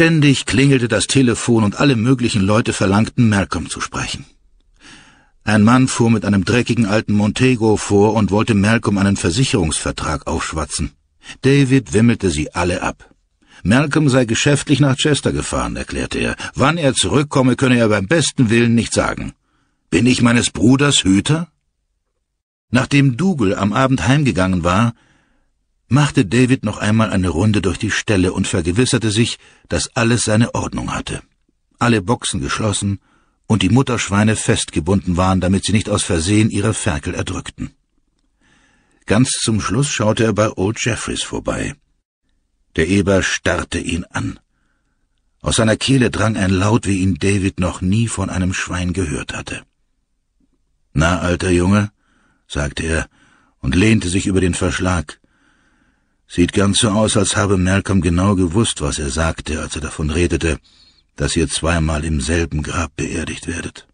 Ständig klingelte das Telefon und alle möglichen Leute verlangten, Malcolm zu sprechen. Ein Mann fuhr mit einem dreckigen alten Montego vor und wollte Malcolm einen Versicherungsvertrag aufschwatzen. David wimmelte sie alle ab. Malcolm sei geschäftlich nach Chester gefahren, erklärte er. Wann er zurückkomme, könne er beim besten Willen nicht sagen. Bin ich meines Bruders Hüter? Nachdem Dougal am Abend heimgegangen war, machte David noch einmal eine Runde durch die Ställe und vergewisserte sich, dass alles seine Ordnung hatte. Alle Boxen geschlossen und die Mutterschweine festgebunden waren, damit sie nicht aus Versehen ihre Ferkel erdrückten. Ganz zum Schluss schaute er bei Old Jeffries vorbei. Der Eber starrte ihn an. Aus seiner Kehle drang ein Laut, wie ihn David noch nie von einem Schwein gehört hatte. Na, alter Junge, sagte er und lehnte sich über den Verschlag. Sieht ganz so aus, als habe Malcolm genau gewusst, was er sagte, als er davon redete, dass ihr zweimal im selben Grab beerdigt werdet.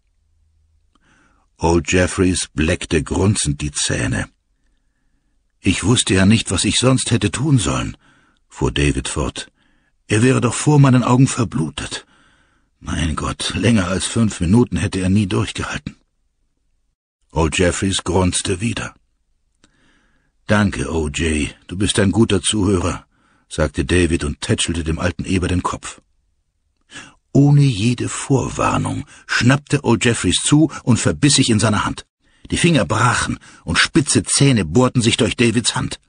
Old Jeffries bleckte grunzend die Zähne. Ich wusste ja nicht, was ich sonst hätte tun sollen, fuhr David fort. Er wäre doch vor meinen Augen verblutet. Mein Gott, länger als fünf Minuten hätte er nie durchgehalten. Old Jeffries grunzte wieder. Danke, O.J., du bist ein guter Zuhörer, sagte David und tätschelte dem alten Eber den Kopf. Ohne jede Vorwarnung schnappte Old Jeffries zu und verbiss sich in seiner Hand. Die Finger brachen und spitze Zähne bohrten sich durch Davids Hand.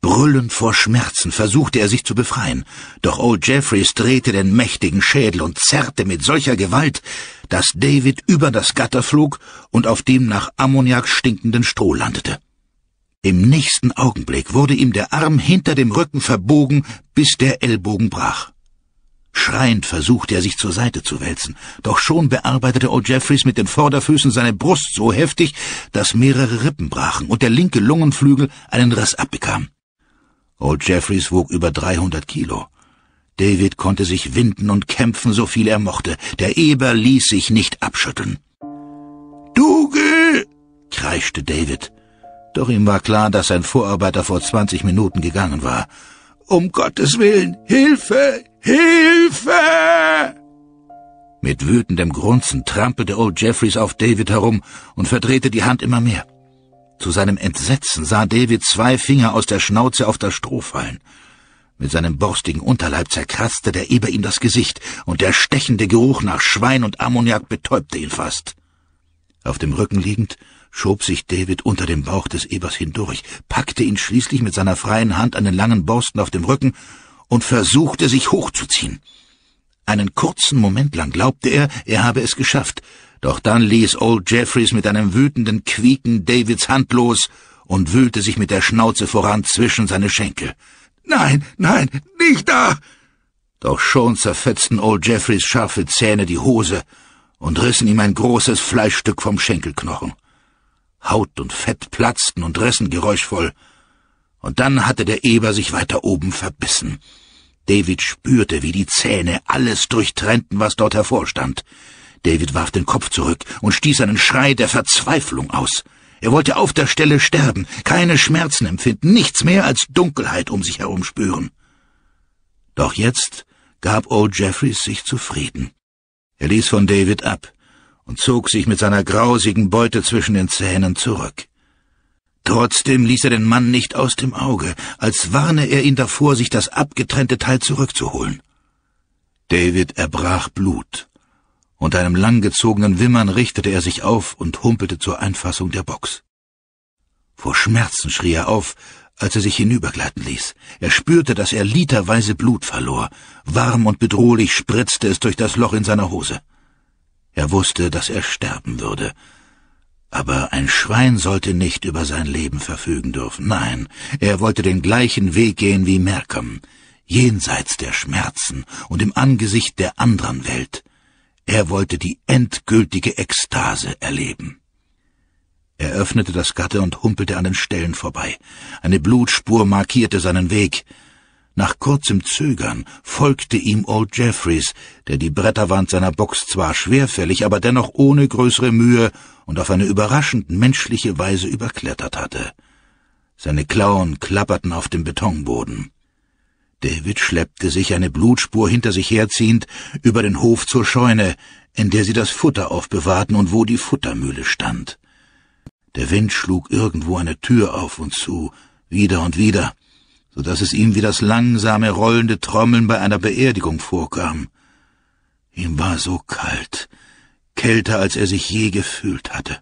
Brüllend vor Schmerzen versuchte er sich zu befreien, doch Old Jeffries drehte den mächtigen Schädel und zerrte mit solcher Gewalt, dass David über das Gatter flog und auf dem nach Ammoniak stinkenden Stroh landete. Im nächsten Augenblick wurde ihm der Arm hinter dem Rücken verbogen, bis der Ellbogen brach. Schreiend versuchte er sich zur Seite zu wälzen, doch schon bearbeitete Old Jeffries mit den Vorderfüßen seine Brust so heftig, dass mehrere Rippen brachen und der linke Lungenflügel einen Riss abbekam. Old Jeffries wog über 300 Kilo. David konnte sich winden und kämpfen, so viel er mochte. Der Eber ließ sich nicht abschütteln. Dougal! kreischte David. Doch ihm war klar, dass sein Vorarbeiter vor zwanzig Minuten gegangen war. Um Gottes Willen, Hilfe! Hilfe! Mit wütendem Grunzen trampelte Old Jeffries auf David herum und verdrehte die Hand immer mehr. Zu seinem Entsetzen sah David zwei Finger aus der Schnauze auf das Stroh fallen. Mit seinem borstigen Unterleib zerkratzte der Eber ihm das Gesicht, und der stechende Geruch nach Schwein und Ammoniak betäubte ihn fast. Auf dem Rücken liegend schob sich David unter dem Bauch des Ebers hindurch, packte ihn schließlich mit seiner freien Hand einen langen Borsten auf dem Rücken und versuchte sich hochzuziehen. Einen kurzen Moment lang glaubte er, er habe es geschafft, doch dann ließ Old Jeffries mit einem wütenden Quieken Davids Hand los und wühlte sich mit der Schnauze voran zwischen seine Schenkel. Nein, nein, nicht da! Doch schon zerfetzten Old Jeffries scharfe Zähne die Hose und rissen ihm ein großes Fleischstück vom Schenkelknochen. Haut und Fett platzten und rissen geräuschvoll. Und dann hatte der Eber sich weiter oben verbissen. David spürte, wie die Zähne alles durchtrennten, was dort hervorstand. David warf den Kopf zurück und stieß einen Schrei der Verzweiflung aus. Er wollte auf der Stelle sterben, keine Schmerzen empfinden, nichts mehr als Dunkelheit um sich herum spüren. Doch jetzt gab Old Jeffries sich zufrieden. Er ließ von David ab und zog sich mit seiner grausigen Beute zwischen den Zähnen zurück. Trotzdem ließ er den Mann nicht aus dem Auge, als warne er ihn davor, sich das abgetrennte Teil zurückzuholen. David erbrach Blut. Unter einem langgezogenen Wimmern richtete er sich auf und humpelte zur Einfassung der Box. Vor Schmerzen schrie er auf, als er sich hinübergleiten ließ. Er spürte, dass er literweise Blut verlor. Warm und bedrohlich spritzte es durch das Loch in seiner Hose. Er wusste, dass er sterben würde. Aber ein Schwein sollte nicht über sein Leben verfügen dürfen. Nein, er wollte den gleichen Weg gehen wie Malcolm, jenseits der Schmerzen und im Angesicht der anderen Welt. Er wollte die endgültige Ekstase erleben. Er öffnete das Gatter und humpelte an den Stellen vorbei. Eine Blutspur markierte seinen Weg. Nach kurzem Zögern folgte ihm Old Jeffries, der die Bretterwand seiner Box zwar schwerfällig, aber dennoch ohne größere Mühe und auf eine überraschend menschliche Weise überklettert hatte. Seine Klauen klapperten auf dem Betonboden. David schleppte sich eine Blutspur hinter sich herziehend über den Hof zur Scheune, in der sie das Futter aufbewahrten und wo die Futtermühle stand. Der Wind schlug irgendwo eine Tür auf und zu, wieder und wieder, so dass es ihm wie das langsame rollende Trommeln bei einer Beerdigung vorkam. Ihm war so kalt, kälter als er sich je gefühlt hatte.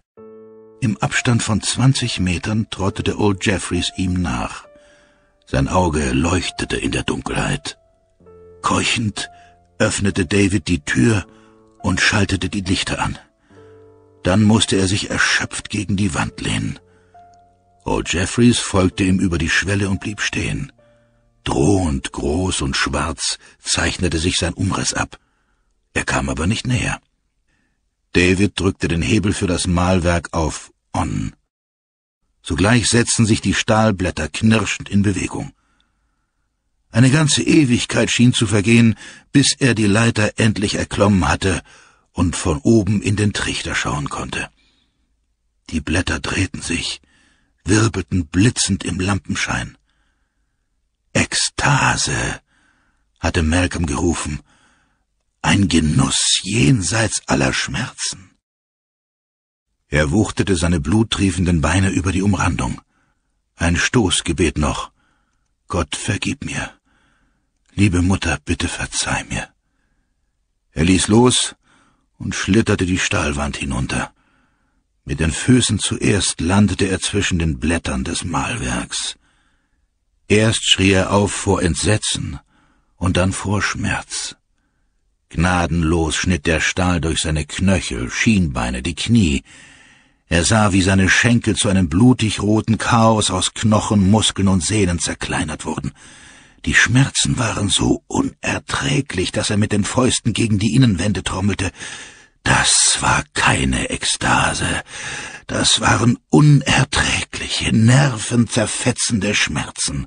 Im Abstand von zwanzig Metern trottete Old Jeffreys ihm nach. Sein Auge leuchtete in der Dunkelheit. Keuchend öffnete David die Tür und schaltete die Lichter an. Dann musste er sich erschöpft gegen die Wand lehnen. Old Jeffreys folgte ihm über die Schwelle und blieb stehen. Drohend groß und schwarz zeichnete sich sein Umriss ab. Er kam aber nicht näher. David drückte den Hebel für das Mahlwerk auf On. Sogleich setzten sich die Stahlblätter knirschend in Bewegung. Eine ganze Ewigkeit schien zu vergehen, bis er die Leiter endlich erklommen hatte und von oben in den Trichter schauen konnte. Die Blätter drehten sich, wirbelten blitzend im Lampenschein. Ekstase, hatte Malcolm gerufen, ein Genuss jenseits aller Schmerzen. Er wuchtete seine bluttriefenden Beine über die Umrandung. Ein Stoßgebet noch. Gott vergib mir. Liebe Mutter, bitte verzeih mir. Er ließ los und schlitterte die Stahlwand hinunter. Mit den Füßen zuerst landete er zwischen den Blättern des Mahlwerks. Erst schrie er auf vor Entsetzen und dann vor Schmerz. Gnadenlos schnitt der Stahl durch seine Knöchel, Schienbeine, die Knie. Er sah, wie seine Schenkel zu einem blutig roten Chaos aus Knochen, Muskeln und Sehnen zerkleinert wurden. Die Schmerzen waren so unerträglich, dass er mit den Fäusten gegen die Innenwände trommelte. Das war keine Ekstase. Das waren unerträgliche, nervenzerfetzende Schmerzen.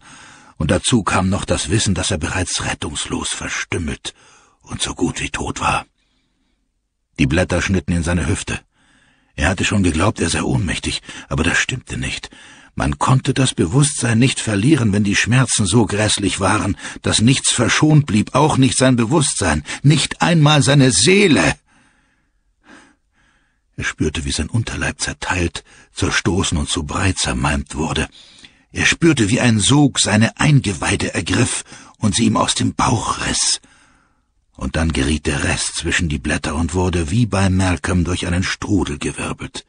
Und dazu kam noch das Wissen, dass er bereits rettungslos verstümmelt und so gut wie tot war. Die Blätter schnitten in seine Hüfte. Er hatte schon geglaubt, er sei ohnmächtig, aber das stimmte nicht. Man konnte das Bewusstsein nicht verlieren, wenn die Schmerzen so grässlich waren, dass nichts verschont blieb, auch nicht sein Bewusstsein, nicht einmal seine Seele. Er spürte, wie sein Unterleib zerteilt, zerstoßen und zu Brei zermalmt wurde. Er spürte, wie ein Sog seine Eingeweide ergriff und sie ihm aus dem Bauch riss. Und dann geriet der Rest zwischen die Blätter und wurde wie bei Malcolm durch einen Strudel gewirbelt.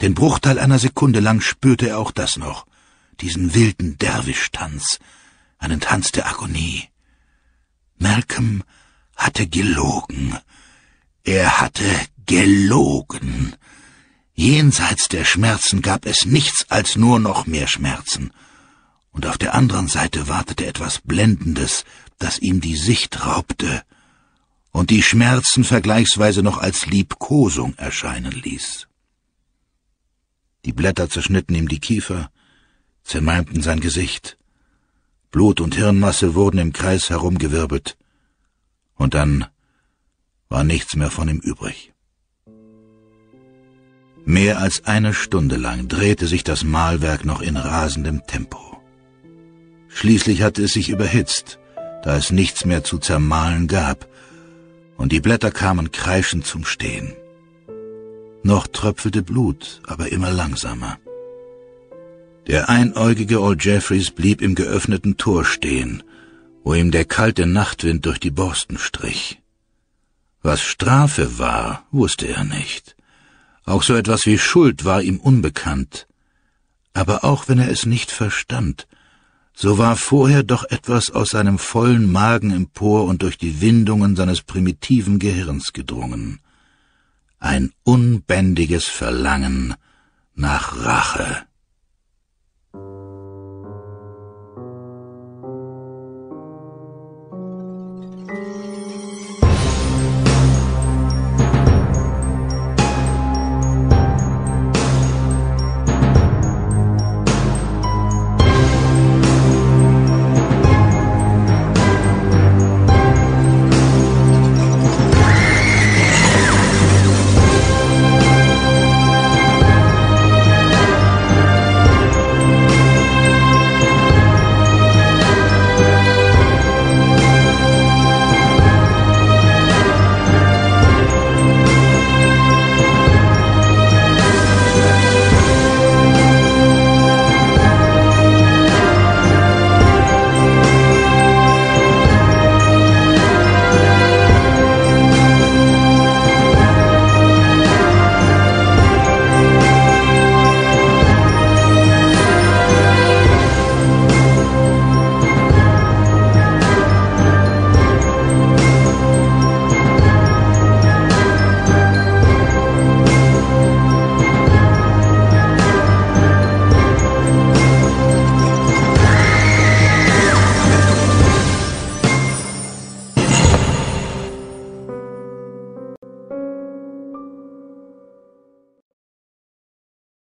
Den Bruchteil einer Sekunde lang spürte er auch das noch, diesen wilden Derwischtanz, einen Tanz der Agonie. Malcolm hatte gelogen. Er hatte gelogen. Jenseits der Schmerzen gab es nichts als nur noch mehr Schmerzen. Und auf der anderen Seite wartete etwas Blendendes, das ihm die Sicht raubte und die Schmerzen vergleichsweise noch als Liebkosung erscheinen ließ. Die Blätter zerschnitten ihm die Kiefer, zermalmten sein Gesicht. Blut und Hirnmasse wurden im Kreis herumgewirbelt, und dann war nichts mehr von ihm übrig. Mehr als eine Stunde lang drehte sich das Mahlwerk noch in rasendem Tempo. Schließlich hatte es sich überhitzt, da es nichts mehr zu zermahlen gab, und die Blätter kamen kreischend zum Stehen. Noch tröpfelte Blut, aber immer langsamer. Der einäugige Old Jeffreys blieb im geöffneten Tor stehen, wo ihm der kalte Nachtwind durch die Borsten strich. Was Strafe war, wusste er nicht. Auch so etwas wie Schuld war ihm unbekannt. Aber auch wenn er es nicht verstand, so war vorher doch etwas aus seinem vollen Magen empor und durch die Windungen seines primitiven Gehirns gedrungen. Ein unbändiges Verlangen nach Rache.